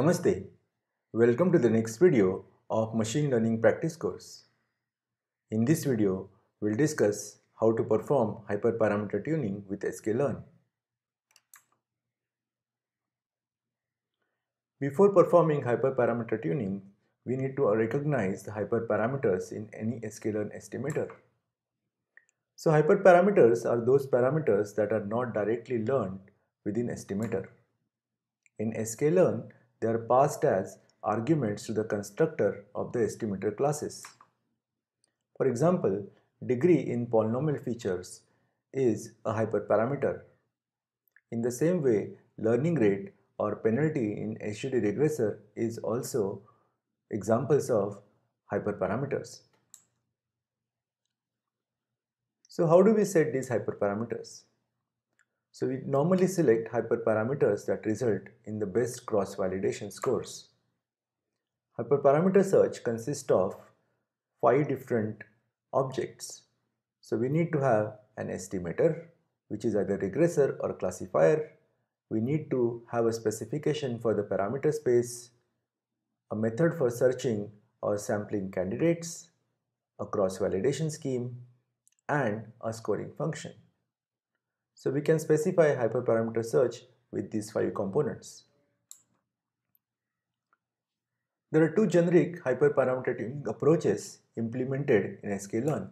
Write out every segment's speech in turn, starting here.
Namaste. Welcome to the next video of Machine Learning Practice course. In this video, we'll discuss how to perform hyperparameter tuning with sklearn. Before performing hyperparameter tuning, we need to recognize the hyperparameters in any sklearn estimator. So hyperparameters are those parameters that are not directly learned within estimator. In sklearn, they are passed as arguments to the constructor of the estimator classes. For example, degree in polynomial features is a hyperparameter. In the same way, learning rate or penalty in SGD regressor is also examples of hyperparameters. So how do we set these hyperparameters? So we normally select hyperparameters that result in the best cross-validation scores. Hyperparameter search consists of five different objects. So we need to have an estimator, which is either regressor or classifier. We need to have a specification for the parameter space, a method for searching or sampling candidates, a cross-validation scheme, and a scoring function. So we can specify hyperparameter search with these five components. There are two generic hyperparameter tuning approaches implemented in sklearn.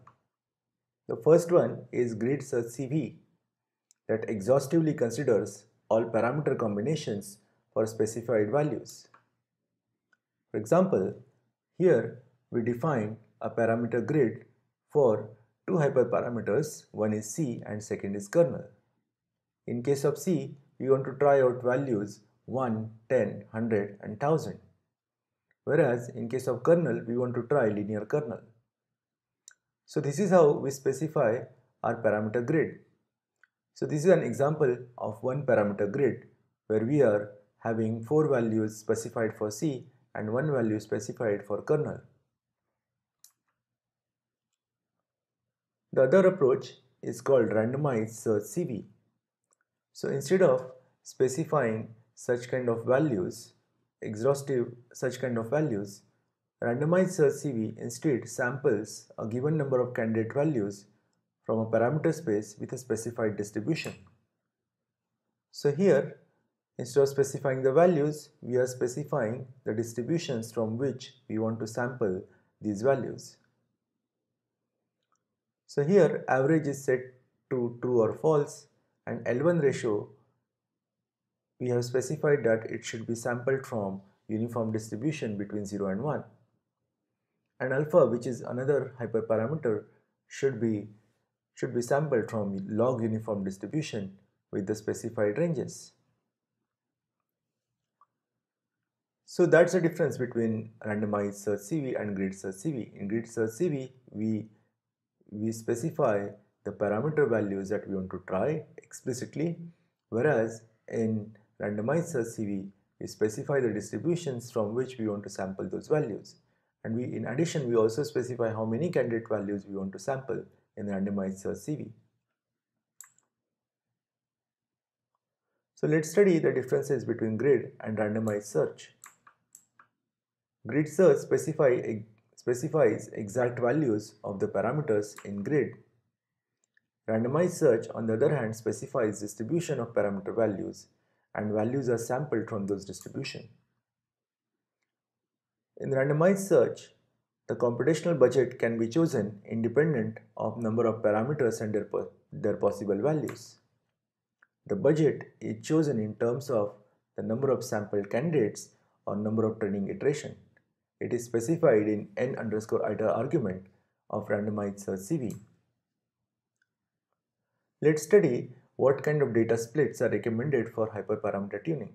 The first one is grid search CV that exhaustively considers all parameter combinations for specified values. For example, here we define a parameter grid for two hyperparameters, one is C and second is kernel. In case of C, we want to try out values 1, 10, 100 and 1000. Whereas in case of kernel, we want to try linear kernel. So this is how we specify our parameter grid. So this is an example of one parameter grid where we are having four values specified for C and one value specified for kernel. The other approach is called randomized search CV. So instead of specifying such kind of values, exhaustive such kind of values, randomized search CV instead samples a given number of candidate values from a parameter space with a specified distribution. So here, instead of specifying the values, we are specifying the distributions from which we want to sample these values. So here average is set to true or false and L1 ratio we have specified that it should be sampled from uniform distribution between 0 and 1 and alpha which is another hyperparameter should be should be sampled from log uniform distribution with the specified ranges. So that's the difference between randomized search CV and grid search CV. In grid search CV, we, we specify the parameter values that we want to try explicitly whereas in randomized search CV we specify the distributions from which we want to sample those values and we in addition we also specify how many candidate values we want to sample in the randomized search CV. So let's study the differences between grid and randomized search. Grid search specify, specifies exact values of the parameters in grid Randomized search, on the other hand, specifies distribution of parameter values and values are sampled from those distribution. In randomized search, the computational budget can be chosen independent of number of parameters and their, po their possible values. The budget is chosen in terms of the number of sampled candidates or number of training iteration. It is specified in n underscore iter argument of randomized search CV. Let's study what kind of data splits are recommended for hyperparameter tuning.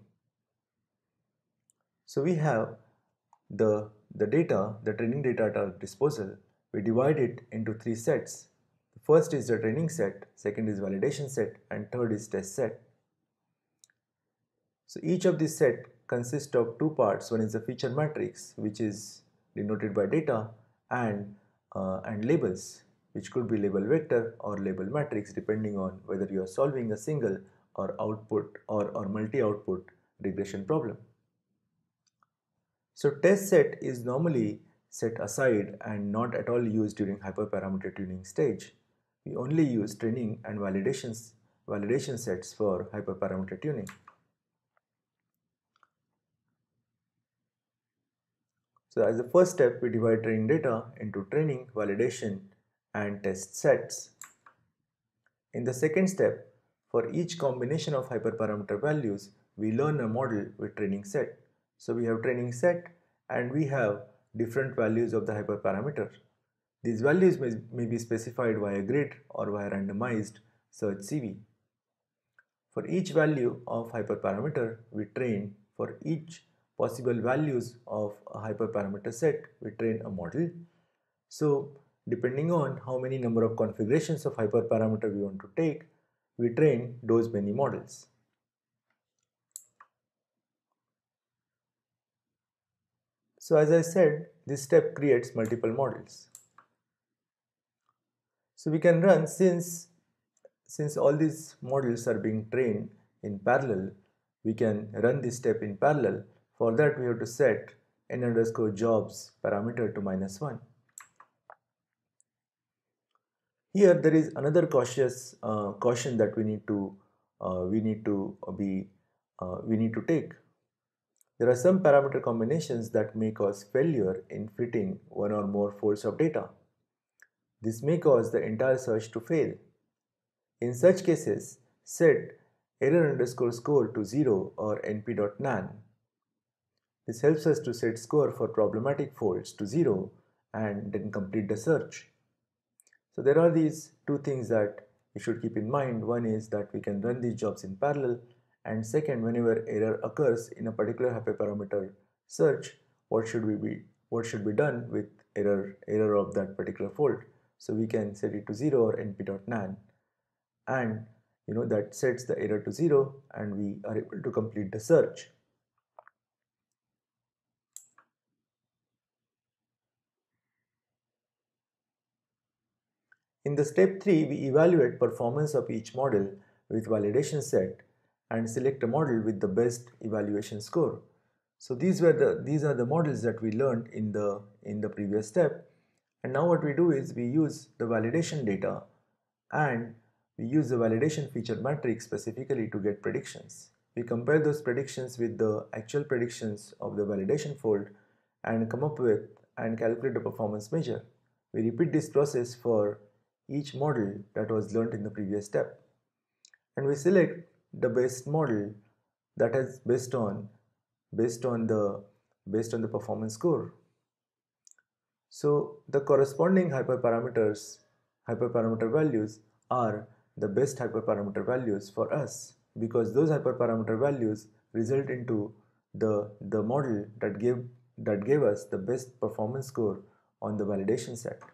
So we have the, the data, the training data at our disposal. We divide it into three sets. The first is the training set, second is validation set, and third is test set. So each of these set consists of two parts. One is the feature matrix, which is denoted by data, and, uh, and labels which could be label vector or label matrix depending on whether you are solving a single or output or, or multi-output regression problem. So test set is normally set aside and not at all used during hyperparameter tuning stage. We only use training and validations, validation sets for hyperparameter tuning. So as the first step, we divide training data into training, validation and test sets. In the second step, for each combination of hyperparameter values, we learn a model with training set. So we have training set and we have different values of the hyperparameter. These values may, may be specified via grid or via randomized search CV. For each value of hyperparameter, we train for each possible values of a hyperparameter set, we train a model. So depending on how many number of configurations of hyperparameter we want to take, we train those many models. So as I said, this step creates multiple models. So we can run since since all these models are being trained in parallel, we can run this step in parallel for that we have to set n underscore jobs parameter to minus 1. Here there is another cautious uh, caution that we need to uh, we need to be uh, we need to take. There are some parameter combinations that may cause failure in fitting one or more folds of data. This may cause the entire search to fail. In such cases, set error underscore score to 0 or np.nan this helps us to set score for problematic folds to 0 and then complete the search. So there are these two things that you should keep in mind. One is that we can run these jobs in parallel and second whenever error occurs in a particular hyperparameter search what should we be what should be done with error error of that particular fold. So we can set it to 0 or np.nan and you know that sets the error to 0 and we are able to complete the search. In the step 3, we evaluate performance of each model with validation set and select a model with the best evaluation score. So these were the these are the models that we learned in the in the previous step. And now what we do is we use the validation data and we use the validation feature matrix specifically to get predictions. We compare those predictions with the actual predictions of the validation fold and come up with and calculate the performance measure. We repeat this process for each model that was learnt in the previous step. And we select the best model that is based on based on the based on the performance score. So the corresponding hyperparameters hyperparameter values are the best hyperparameter values for us because those hyperparameter values result into the the model that gave that gave us the best performance score on the validation set.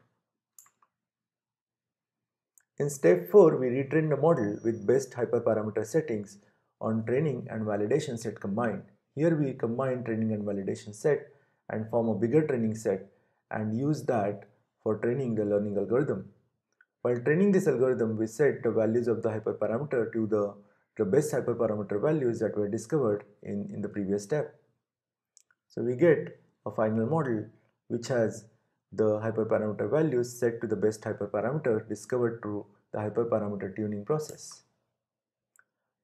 In step 4, we retrain the model with best hyperparameter settings on training and validation set combined. Here we combine training and validation set and form a bigger training set and use that for training the learning algorithm. While training this algorithm, we set the values of the hyperparameter to the, the best hyperparameter values that were discovered in, in the previous step. So we get a final model which has the hyperparameter values set to the best hyperparameter discovered through the hyperparameter tuning process.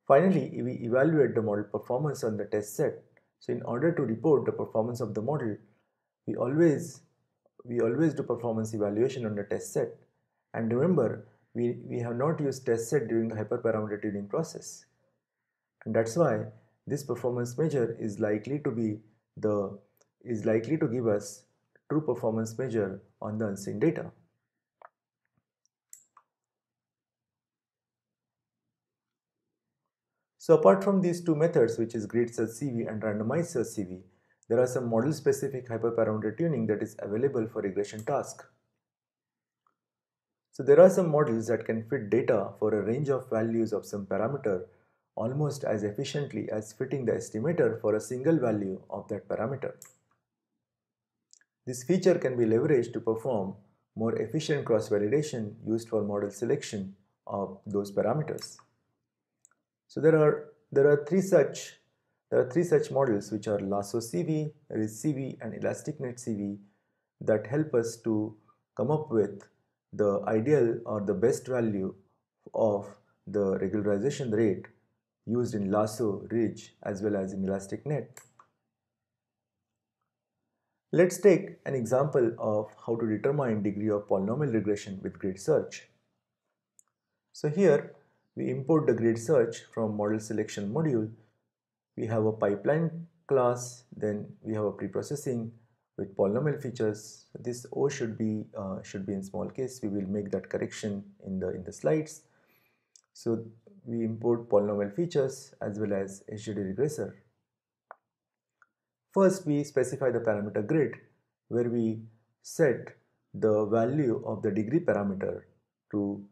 Finally, we evaluate the model performance on the test set. So in order to report the performance of the model, we always we always do performance evaluation on the test set. And remember, we, we have not used test set during the hyperparameter tuning process. And that's why this performance measure is likely to be the is likely to give us true performance measure on the unseen data. So apart from these two methods, which is grid search CV and randomized search CV, there are some model specific hyperparameter tuning that is available for regression task. So there are some models that can fit data for a range of values of some parameter almost as efficiently as fitting the estimator for a single value of that parameter. This feature can be leveraged to perform more efficient cross-validation used for model selection of those parameters. So there are there are three such There are three such models which are Lasso CV, Ridge CV and ElasticNet CV that help us to come up with the ideal or the best value of the regularization rate used in Lasso, Ridge as well as in ElasticNet. Let's take an example of how to determine degree of polynomial regression with grid search. So here we import the grid search from model selection module. We have a pipeline class, then we have a preprocessing with polynomial features. This O should be uh, should be in small case. We will make that correction in the in the slides. So we import polynomial features as well as SGD regressor. First we specify the parameter grid where we set the value of the degree parameter to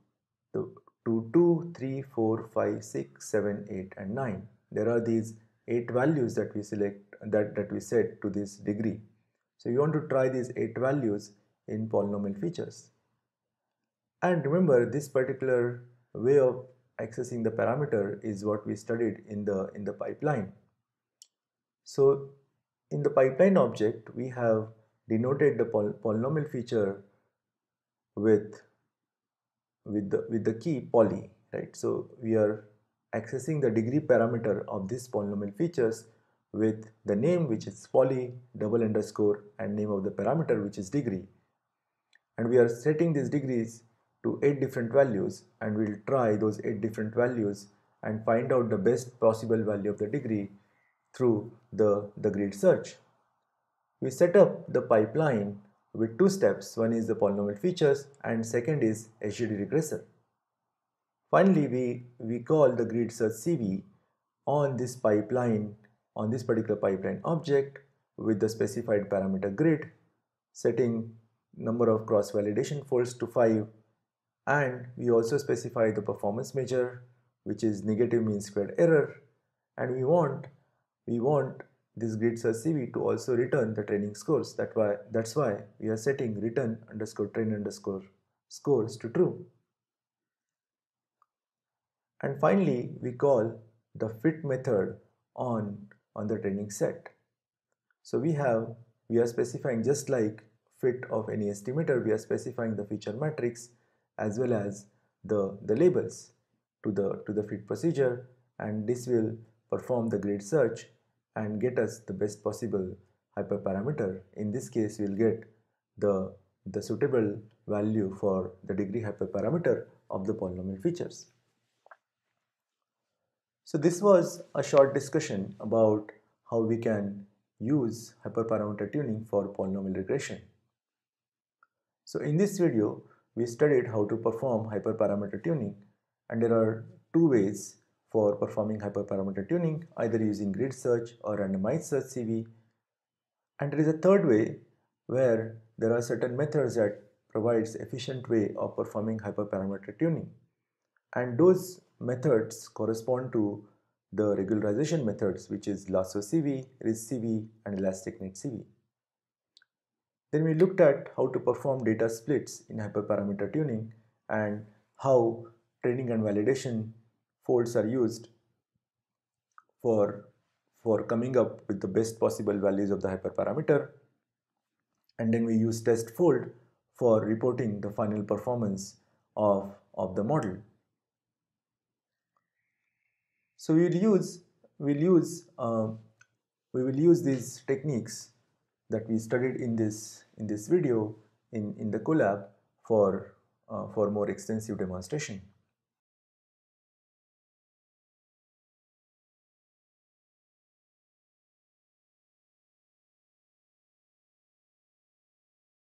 the to 2, 3, 4, 5, 6, 7, 8 and 9. There are these 8 values that we select that, that we set to this degree. So you want to try these 8 values in polynomial features. And remember this particular way of accessing the parameter is what we studied in the in the pipeline. So in the pipeline object we have denoted the poly polynomial feature with with the with the key poly right? So we are accessing the degree parameter of this polynomial features with the name which is poly double underscore and name of the parameter which is degree. And we are setting these degrees to 8 different values and we'll try those 8 different values and find out the best possible value of the degree through the, the grid search. We set up the pipeline with two steps. One is the polynomial features and second is SGD regressor. Finally, we, we call the grid search CV on this pipeline, on this particular pipeline object with the specified parameter grid, setting number of cross validation folds to 5 and we also specify the performance measure which is negative mean squared error and we want we want this grid search CV to also return the training scores. That why that's why we are setting return underscore train underscore scores to true. And finally we call the fit method on on the training set. So we have we are specifying just like fit of any estimator we are specifying the feature matrix as well as the, the labels to the, to the fit procedure. And this will perform the grid search and get us the best possible hyperparameter. In this case, we'll get the, the suitable value for the degree hyperparameter of the polynomial features. So this was a short discussion about how we can use hyperparameter tuning for polynomial regression. So in this video, we studied how to perform hyperparameter tuning and there are two ways for performing hyperparameter tuning either using grid search or randomized search CV and there is a third way where there are certain methods that provides efficient way of performing hyperparameter tuning and those methods correspond to the regularization methods which is lasso CV, Ridge CV and ElasticNet CV. Then we looked at how to perform data splits in hyperparameter tuning and how training and validation folds are used for, for coming up with the best possible values of the hyperparameter. And then we use test fold for reporting the final performance of, of the model. So we will use we'll use uh, we will use these techniques that we studied in this in this video in, in the Colab for, uh, for more extensive demonstration.